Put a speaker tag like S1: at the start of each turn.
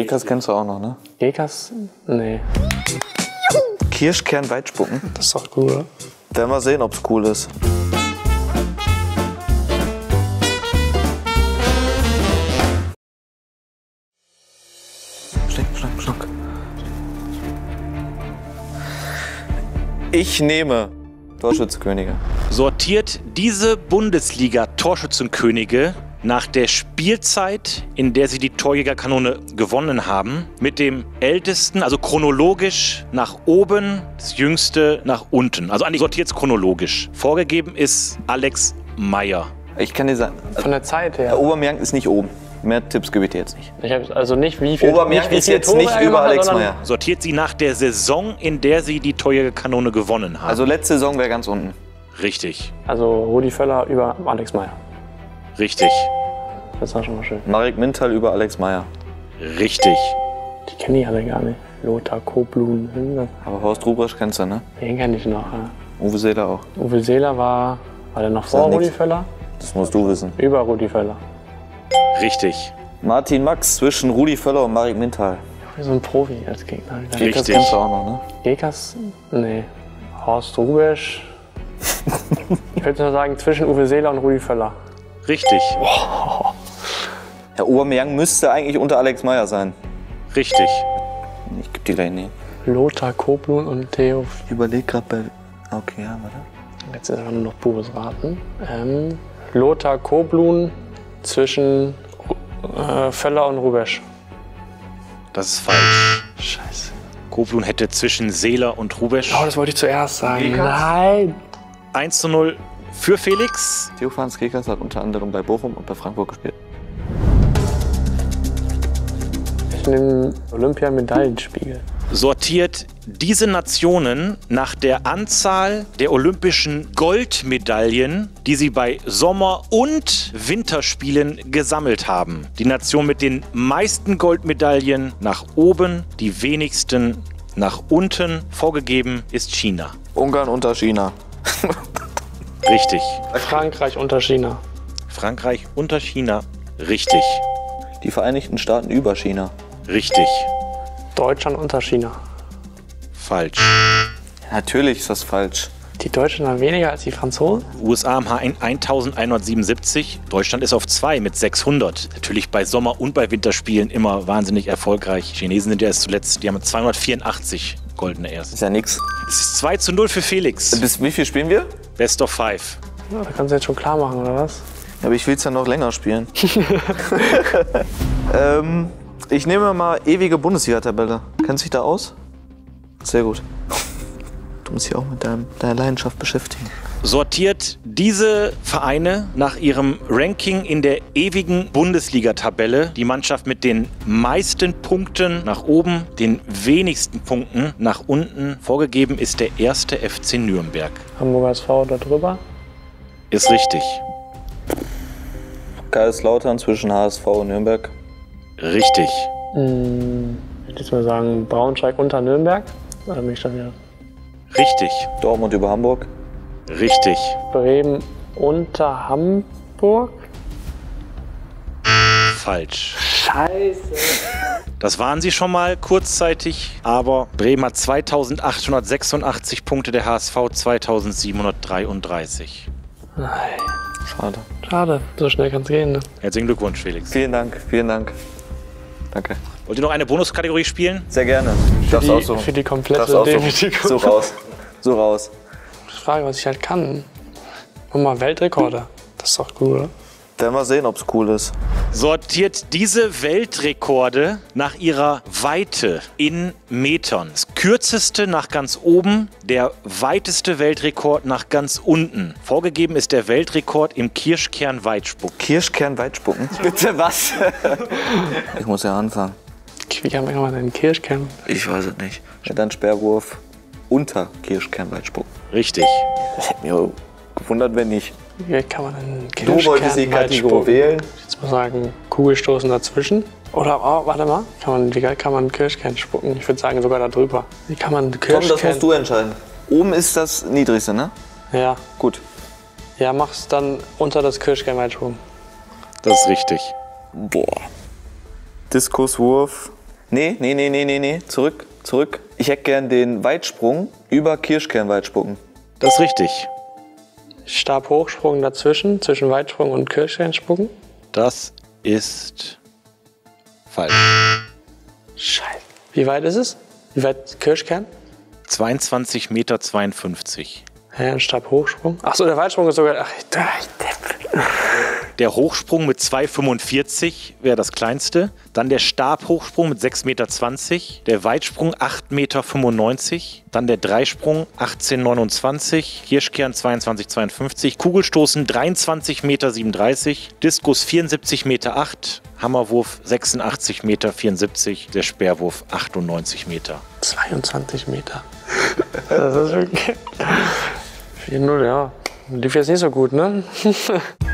S1: Gekas kennst du auch noch, ne?
S2: Gekas? Nee.
S1: Kirschkern weitspucken.
S2: Das ist doch cool, oder?
S1: Werden wir sehen, ob's cool ist. Schnack, schnack, schnack. Ich nehme Torschützkönige.
S3: Sortiert diese Bundesliga-Torschützenkönige nach der Spielzeit, in der sie die Torjägerkanone gewonnen haben, mit dem ältesten, also chronologisch nach oben, das jüngste nach unten. Also eigentlich sortiert es chronologisch. Vorgegeben ist Alex Meyer.
S1: Ich kann dir sagen,
S2: Von der Zeit her.
S1: der Aubameyang ist nicht oben. Mehr Tipps gebe ich dir jetzt nicht.
S2: Ich habe also nicht wie viel wie
S1: ist jetzt
S2: Tore
S1: nicht
S2: er
S1: über Alex Meyer.
S3: Sortiert sie nach der Saison, in der sie die Torjägerkanone gewonnen haben.
S1: Also letzte Saison wäre ganz unten.
S3: richtig,
S2: Also Rudi Völler über Alex Meyer.
S3: Richtig,
S2: Das war schon mal schön.
S1: Marek Mintal über Alex Meyer.
S3: richtig.
S2: Die kenne ich alle gar nicht. Lothar Koblun.
S1: Aber Horst Rubrasch kennst du, ne?
S2: Den kenne ich noch. Ja.
S1: Uwe Seeler auch.
S2: Uwe Seeler war, war der noch vor Rudi
S1: nix.
S2: Völler?
S1: Das musst du wissen.
S2: Über Rudi Völler.
S3: Richtig.
S1: Martin Max zwischen Rudi Völler und Marek Mintal.
S2: Wie so ein Profi als Gegner.
S1: Das kennst du auch noch, ne?
S2: Gekas? Nee. Horst Rubesch. ich würde nur sagen, zwischen Uwe Seeler und Rudi Völler.
S3: Richtig,
S1: Herr Aubameyang müsste eigentlich unter Alex Meyer sein.
S3: richtig.
S1: Ich geb die gleich nicht.
S2: Lothar Koblun und Theo.
S1: Ich überleg grad bei... Okay, ja, warte.
S2: Jetzt ist aber nur noch pures Raten. Ähm, Lothar Koblun zwischen äh, Völler und Rubesch.
S3: Das ist falsch.
S2: Scheiße.
S3: Koblun hätte zwischen Seeler und Rubesch
S2: Oh, das wollte ich zuerst sagen. Nein.
S3: 1 zu 0 für Felix.
S1: Theophans Kekas hat unter anderem bei Bochum und bei Frankfurt gespielt.
S2: Ich nehme Olympia-Medaillenspiegel.
S3: sortiert diese Nationen nach der Anzahl der olympischen Goldmedaillen, die sie bei Sommer- und Winterspielen gesammelt haben. Die Nation mit den meisten Goldmedaillen nach oben, die wenigsten nach unten. Vorgegeben ist China.
S1: Ungarn unter China.
S3: Richtig.
S2: Frankreich unter China.
S3: Frankreich unter China. Richtig.
S1: Die Vereinigten Staaten über China.
S3: Richtig.
S2: Deutschland unter China.
S3: Falsch.
S1: Natürlich ist das falsch.
S2: Die Deutschen haben weniger als die Franzosen?
S3: USA haben 1177, Deutschland ist auf 2 mit 600. Natürlich bei Sommer- und bei Winterspielen immer wahnsinnig erfolgreich. Die Chinesen sind ja erst zuletzt, die haben 284 goldene erst.
S1: Ist ja nix.
S3: Es ist 2 zu 0 für Felix.
S1: Bis wie viel spielen wir?
S3: Best of 5.
S2: Ja, da kannst du jetzt schon klar machen, oder was?
S1: Aber ich will es ja noch länger spielen. ähm, ich nehme mal ewige Bundesliga-Tabelle. Kennst du dich da aus? Sehr gut. Du musst dich auch mit deinem, deiner Leidenschaft beschäftigen.
S3: Sortiert diese Vereine nach ihrem Ranking in der ewigen Bundesliga-Tabelle. Die Mannschaft mit den meisten Punkten nach oben, den wenigsten Punkten nach unten. Vorgegeben ist der erste FC Nürnberg.
S2: Hamburger SV da drüber?
S3: Ist richtig.
S1: Kaiserslautern zwischen HSV und Nürnberg.
S3: Richtig.
S2: Hm, ich würde jetzt mal sagen, Braunschweig unter Nürnberg. Oder bin ich da wieder?
S3: Richtig.
S1: Dortmund über Hamburg.
S3: Richtig.
S2: Bremen unter Hamburg?
S3: Falsch.
S2: Scheiße.
S3: Das waren sie schon mal kurzzeitig, aber Bremen hat 2886 Punkte, der HSV 2733.
S2: Nein.
S1: Schade.
S2: Schade, so schnell kann es gehen. Ne?
S3: Herzlichen Glückwunsch, Felix.
S1: Vielen Dank, vielen Dank. Danke.
S3: Wollt ihr noch eine Bonuskategorie spielen?
S1: Sehr gerne. Ich darf's
S2: Die,
S1: auch so.
S2: Für die komplette
S1: auch so.
S2: Demütigung.
S1: so raus. So raus.
S2: Frage, was ich halt kann. Mach mal Weltrekorde. Das ist doch cool, oder?
S1: Werden wir sehen, ob's cool ist.
S3: Sortiert diese Weltrekorde nach ihrer Weite in Metern. Das kürzeste nach ganz oben, der weiteste Weltrekord nach ganz unten. Vorgegeben ist der Weltrekord im Kirschkern-Weitspuck.
S1: Kirschkern weitspucken. Bitte was? ich muss ja anfangen.
S2: Wie kann man mal einen Kirschkern?
S1: Ich weiß es nicht. Ja, dann Sperrwurf unter Kirschkern weitspucken.
S3: Richtig.
S1: Das hätte mich auch gewundert, wenn nicht.
S2: Wie kann man einen
S1: Du
S2: Kirschkern
S1: wolltest die Kategorie wählen.
S2: Jetzt mal sagen, Kugelstoßen dazwischen. Oder, oh, warte mal, kann man, wie kann man Kirschkern spucken? Ich würde sagen, sogar da drüber. Wie kann man
S1: Tom,
S2: Kirschkern...
S1: das musst du entscheiden. Oben ist das niedrigste, ne?
S2: Ja,
S1: Gut.
S2: ja, mach's dann unter das Kirschkern.
S3: Das ist richtig.
S1: Boah. Diskuswurf Nee, nee, nee, nee, nee, nee. Zurück, zurück. Ich hätte gern den Weitsprung über Kirschkernweitspucken.
S3: Das ist richtig.
S2: Stabhochsprung dazwischen, zwischen Weitsprung und Kirschkernsprung.
S3: Das ist falsch.
S2: Scheiße. Wie weit ist es? Wie weit Kirschkern?
S3: 22,52 Meter.
S2: Ja, ein Stabhochsprung. Achso, der Weitsprung ist sogar. Ach, ich, ich Depp.
S3: Der Hochsprung mit 2,45 wäre das kleinste. Dann der Stabhochsprung mit 6,20 Meter. Der Weitsprung 8,95 Meter. Dann der Dreisprung 18,29. Hirschkern 22,52. Kugelstoßen 23,37 Meter. Diskus 74,8 Meter. Hammerwurf 86,74 Meter. Der Speerwurf 98 Meter.
S2: 22 Meter. Das ist wirklich. 4-0, ja. Lief jetzt nicht so gut, ne?